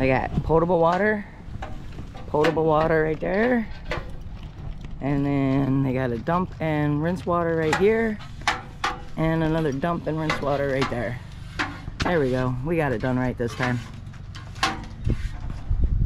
I got potable water, potable water right there. And then they got a dump and rinse water right here. And another dump and rinse water right there. There we go. We got it done right this time.